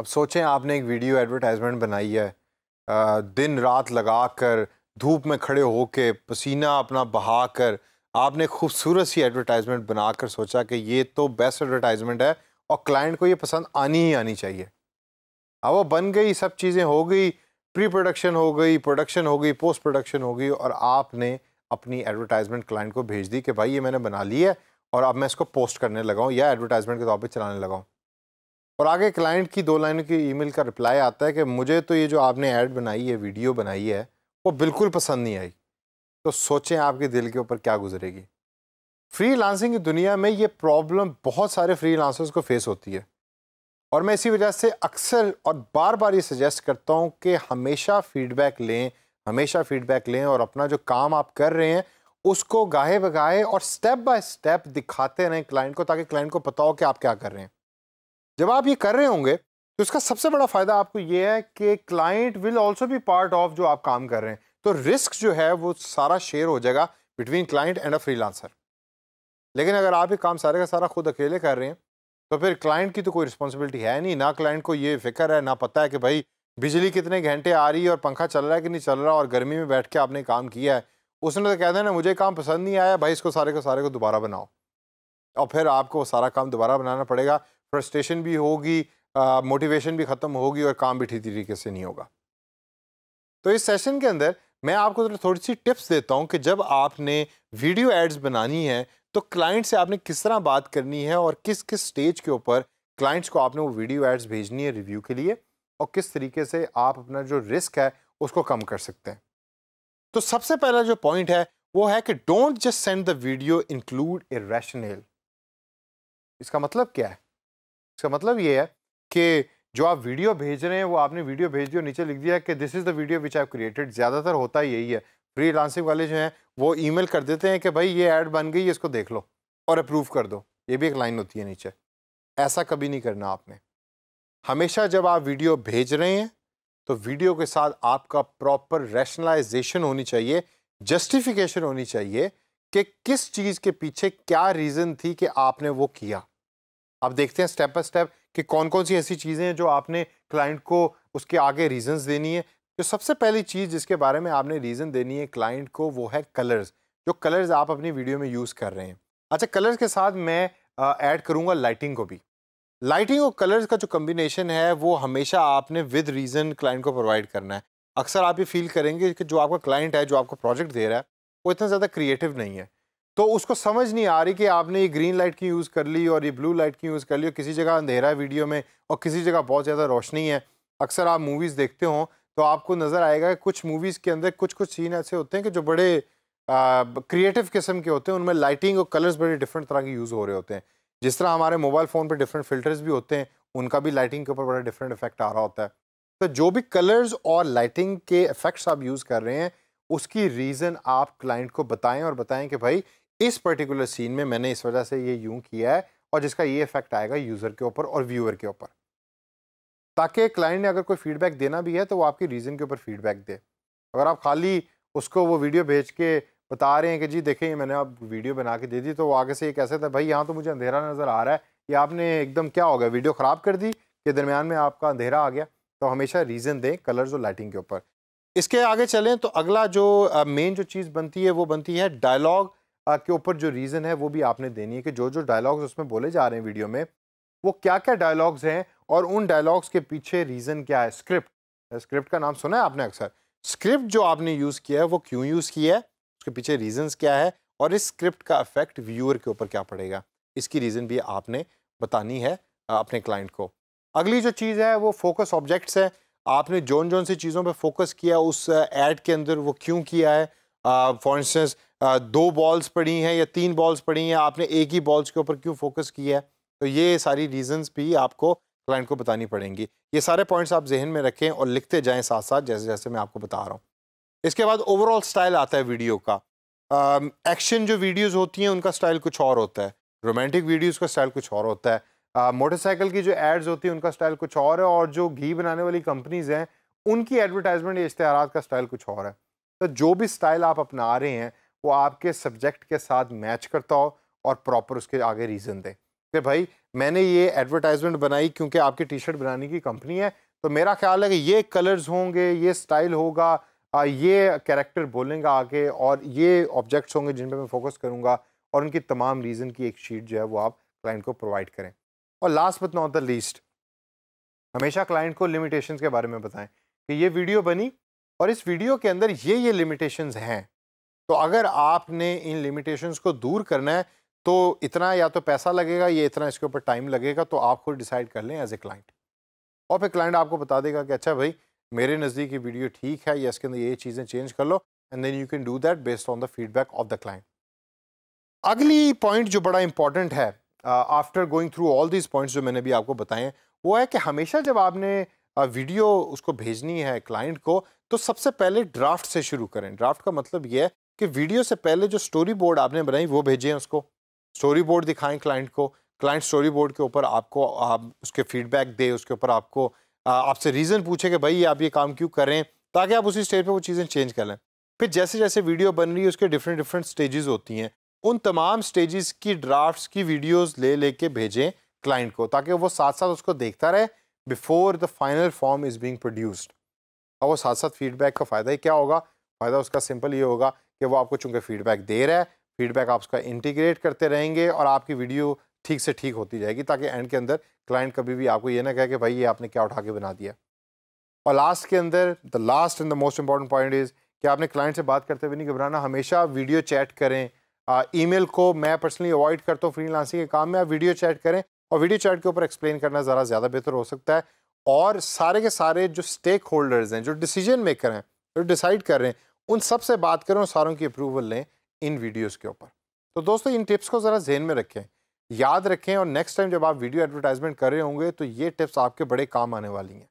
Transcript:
अब सोचें, आपने एक वीडियो एडवर्टाइजमेंट बनाई है। दिन रात लगा कर धूप में खड़े होकर पसीना अपना बहा कर आपने खूबसूरत सी एडवर्टाइजमेंट बनाकर सोचा कि ये तो बेस्ट एडवर्टाइजमेंट है और क्लाइंट को ये पसंद आनी ही आनी चाहिए। अब वो बन गई, सब चीज़ें हो गई प्री प्रोडक्शन हो गई, प्रोडक्शन हो गई पोस्ट प्रोडक्शन हो गई और आपने अपनी एडवर्टाइजमेंट क्लाइंट को भेज दी कि भाई ये मैंने बना ली है और अब मैं इसको पोस्ट करने लगाऊँ या एडवर्टाइजमेंट के तौर पर चलाने लगाऊँ। और आगे क्लाइंट की दो लाइनों की ईमेल का रिप्लाई आता है कि मुझे तो ये जो आपने ऐड बनाई है वीडियो बनाई है, वो बिल्कुल पसंद नहीं आई। तो सोचें आपके दिल के ऊपर क्या गुजरेगी। फ्री लांसिंग की दुनिया में ये प्रॉब्लम बहुत सारे फ्री लांसर्स को फेस होती है। और मैं इसी वजह से अक्सर और बार बार ये सजेस्ट करता हूँ कि हमेशा फीडबैक लें, हमेशा फीडबैक लें और अपना जो काम आप कर रहे हैं, उसको गाहे बगाहे और स्टेप बाय स्टेप दिखाते रहें क्लाइंट को ताकि क्लाइंट को पता हो कि आप क्या कर रहे हैं। जब आप ये कर रहे होंगे तो इसका सबसे बड़ा फ़ायदा आपको ये है कि क्लाइंट विल ऑल्सो भी पार्ट ऑफ़ जो आप काम कर रहे हैं। तो रिस्क जो है, वो सारा शेयर हो जाएगा between client and a freelancer लेकिन अगर आप ये काम सारे का सारा खुद अकेले कर रहे हैं तो फिर क्लाइंट की तो कोई रिस्पॉन्सिबिलिटी है नहीं। ना क्लाइंट को ये फ़िक्र है, ना पता है कि भाई, बिजली कितने घंटे आ रही है और पंखा चल रहा है कि नहीं चल रहा और गर्मी में बैठ के आपने काम किया है। उसने तो कहते हैं ना, मुझे काम पसंद नहीं आया, भाई इसको सारे को सारे को दोबारा बनाओ। और फिर आपको सारा काम दोबारा बनाना पड़ेगा। फ्रस्ट्रेशन भी होगी मोटिवेशन भी ख़त्म होगी और काम भी ठीक तरीके से नहीं होगा। तो इस सेशन के अंदर मैं आपको थोड़ी सी टिप्स देता हूँ कि जब आपने वीडियो एड्स बनानी है तो क्लाइंट से आपने किस तरह बात करनी है और किस किस स्टेज के ऊपर क्लाइंट्स को आपने वो वीडियो एड्स भेजनी है रिव्यू के लिए और किस तरीके से आप अपना जो रिस्क है, उसको कम कर सकते हैं। तो सबसे पहला जो पॉइंट है, वो है कि don't just send the video include a rationale. इसका मतलब क्या है? इसका मतलब ये है कि जो आप वीडियो भेज रहे हैं, वो आपने वीडियो भेज दिया नीचे लिख दिया कि this is the video which I created ज़्यादातर होता यही है। फ्री लांसिंग वाले जो हैं, वो ईमेल कर देते हैं कि भाई ये ऐड बन गई, इसको देख लो और अप्रूव कर दो। ये भी एक लाइन होती है नीचे। ऐसा कभी नहीं करना आपने। हमेशा जब आप वीडियो भेज रहे हैं तो वीडियो के साथ आपका प्रॉपर रैशनलाइजेशन होनी चाहिए जस्टिफिकेशन होनी चाहिए कि किस चीज़ के पीछे क्या रीज़न थी कि आपने वो किया। आप देखते हैं स्टेप बाय स्टेप कि कौन कौन सी ऐसी चीज़ें हैं जो आपने क्लाइंट को उसके आगे रीजंस देनी है। जो सबसे पहली चीज़ जिसके बारे में आपने रीज़न देनी है क्लाइंट को वो है कलर्स जो कलर्स आप अपनी वीडियो में यूज़ कर रहे हैं। अच्छा कलर्स के साथ मैं ऐड करूँगा लाइटिंग को भी। लाइटिंग और कलर्स का जो कम्बिनेशन है वो हमेशा आपने विद रीज़न क्लाइंट को प्रोवाइड करना है। अक्सर आप ये फील करेंगे कि जो आपका क्लाइंट है, जो आपको प्रोजेक्ट दे रहा है, वो इतना ज़्यादा क्रिएटिव नहीं है। तो उसको समझ नहीं आ रही कि आपने ये ग्रीन लाइट की यूज़ कर ली और ये ब्लू लाइट की यूज़ कर ली और किसी जगह अंधेरा है वीडियो में और किसी जगह बहुत ज़्यादा रोशनी है। अक्सर आप मूवीज़ देखते हो तो आपको नज़र आएगा कि कुछ मूवीज़ के अंदर कुछ कुछ सीन ऐसे होते हैं कि जो बड़े क्रिएटिव किस्म के होते हैं, उनमें लाइटिंग और कलर्स बड़े डिफरेंट तरह के यूज़ हो रहे होते हैं। जिस तरह हमारे मोबाइल फ़ोन पर डिफरेंट फिल्टर्स भी होते हैं, उनका भी लाइटिंग के ऊपर बड़ा डिफरेंट इफ़ेक्ट आ रहा होता है। तो जो भी कलर्स और लाइटिंग के इफ़ेक्ट्स आप यूज़ कर रहे हैं, उसकी रीज़न आप क्लाइंट को बताएँ और बताएँ कि भाई इस पर्टिकुलर सीन में मैंने इस वजह से ये यूँ किया है और जिसका ये इफ़ेक्ट आएगा यूज़र के ऊपर और व्यूअर के ऊपर। ताकि क्लाइंट ने अगर कोई फीडबैक देना भी है तो वो आपकी रीज़न के ऊपर फीडबैक दे। अगर आप खाली उसको वो वीडियो भेज के बता रहे हैं कि जी देखें मैंने आप वीडियो बना के दे दी तो वो आगे से ये कैसे था, भाई यहाँ तो मुझे अंधेरा नज़र आ रहा है, ये आपने एकदम क्या हो गया वीडियो ख़राब कर दी के दरमियान में आपका अंधेरा आ गया तो हमेशा रीज़न दें कलर्स और लाइटिंग के ऊपर। इसके आगे चलें तो अगला जो मेन जो चीज़ बनती है वो बनती है डायलॉग के ऊपर जो रीज़न है, वो भी आपने देनी है कि जो जो डायलॉग्स उसमें बोले जा रहे हैं वीडियो में, वो क्या क्या डायलॉग्स हैं और उन डायलॉग्स के पीछे रीज़न क्या है? स्क्रिप्ट स्क्रिप्ट का नाम सुना है आपने अक्सर? स्क्रिप्ट जो आपने यूज़ किया है, वो क्यों यूज़ किया है? उसके पीछे रीजंस क्या है? और इस स्क्रिप्ट का इफ़ेक्ट व्यूअर के ऊपर क्या पड़ेगा? इसकी रीज़न भी आपने बतानी है अपने क्लाइंट को। अगली जो चीज़ है, वो फोकस ऑब्जेक्ट्स है। आपने जोन जोन सी चीज़ों पे फोकस किया, उस एड के अंदर वो क्यों किया है? फॉर इंस्टेंस दो बॉल्स पड़ी हैं या तीन बॉल्स पड़ी हैं, आपने एक ही बॉल्स के ऊपर क्यों फोकस किया है? तो ये सारी रीजंस भी आपको क्लाइंट को बतानी पड़ेंगी। ये सारे पॉइंट्स आप जहन में रखें और लिखते जाएँ साथ साथ जैसे जैसे मैं आपको बता रहा हूँ। इसके बाद ओवरऑल स्टाइल आता है वीडियो का। एक्शन जो वीडियोज़ होती हैं, उनका स्टाइल कुछ और होता है। रोमांटिक वीडियोज़ का स्टाइल कुछ और होता है। मोटरसाइकिल की जो एड्स होती हैं, उनका स्टाइल कुछ और है और जो घी बनाने वाली कंपनीज़ हैं, उनकी एडवर्टाइजमेंट या इश्तहार का स्टाइल कुछ और है। तो जो भी स्टाइल आप अपना रहे हैं वो आपके सब्जेक्ट के साथ मैच करता हो और प्रॉपर उसके आगे रीज़न दें। कि भाई, मैंने ये एडवर्टाइजमेंट बनाई क्योंकि आपकी टी शर्ट बनाने की कंपनी है तो मेरा ख्याल है कि ये कलर्स होंगे, ये स्टाइल होगा ये कैरेक्टर बोलेंगे आगे और ये ऑब्जेक्ट्स होंगे जिन पर मैं फोकस करूँगा और उनकी तमाम रीज़न की एक शीट जो है वो आप क्लाइंट को प्रोवाइड करें। और last but not the least हमेशा क्लाइंट को लिमिटेशन के बारे में बताएँ कि ये वीडियो बनी और इस वीडियो के अंदर ये ये लिमिटेशंस हैं। तो अगर आपने इन लिमिटेशंस को दूर करना है तो इतना या तो पैसा लगेगा या इतना इसके ऊपर टाइम लगेगा तो आप खुद डिसाइड कर लें एज ए क्लाइंट और फिर क्लाइंट आपको बता देगा कि अच्छा भाई, मेरे नज़दीक ये वीडियो ठीक है या इसके अंदर ये चीज़ें चेंज कर लो and then you can do that based on the feedback of the client अगली पॉइंट जो बड़ा इंपॉर्टेंट है after going through all these points जो मैंने भी आपको बताए हैं, वो है कि हमेशा जब आपने वीडियो उसको भेजनी है क्लाइंट को तो सबसे पहले ड्राफ्ट से शुरू करें। ड्राफ्ट का मतलब ये है कि वीडियो से पहले जो स्टोरी बोर्ड आपने बनाई, वो भेजें उसको। स्टोरी बोर्ड दिखाएँ क्लाइंट को। क्लाइंट स्टोरी बोर्ड के ऊपर आपको, आप उसके फीडबैक दे, उसके ऊपर आपको आपसे रीज़न पूछे कि भाई, आप ये काम क्यों करें ताकि आप उसी स्टेज पर वो चीज़ें चेंज कर लें। फिर जैसे जैसे वीडियो बन रही है, उसके डिफरेंट डिफरेंट स्टेजेस होती हैं। उन तमाम स्टेजेस की ड्राफ्ट्स की वीडियोस ले लेके भेजें क्लाइंट को, ताकि वो साथ साथ उसको देखता रहे before the final form is being produced और वो साथ साथ फीडबैक का फ़ायदा ही क्या होगा? फ़ायदा उसका सिंपल ये होगा कि वो आपको चूँकि फीडबैक दे रहा है फीडबैक आप उसका इंटीग्रेट करते रहेंगे और आपकी वीडियो ठीक से ठीक होती जाएगी ताकि एंड के अंदर क्लाइंट कभी भी आपको ये ना कहे कि भाई ये आपने क्या उठा के बना दिया। और लास्ट के अंदर the last and the most important point is कि आपने क्लाइंट से बात करते हुए नहीं घबराना, हमेशा वीडियो चैट करें। ईमेल को मैं पर्सनली अवॉइड करता हूँ फ्री के काम में, आप वीडियो चैट करें और वीडियो चैट के ऊपर एक्सप्लेन करना ज़रा ज़्यादा बेहतर हो सकता है। और सारे के सारे जो स्टेक होल्डर्स हैं, जो डिसीज़न मेकर हैं, जो डिसाइड कर रहे हैं उन सबसे बात करें और सारों की अप्रूवल लें इन वीडियोस के ऊपर। तो दोस्तों, इन टिप्स को ज़रा जहन में रखें। याद रखें और नेक्स्ट टाइम जब आप वीडियो एडवर्टाइजमेंट कर रहे होंगे तो ये टिप्स आपके बड़े काम आने वाली हैं।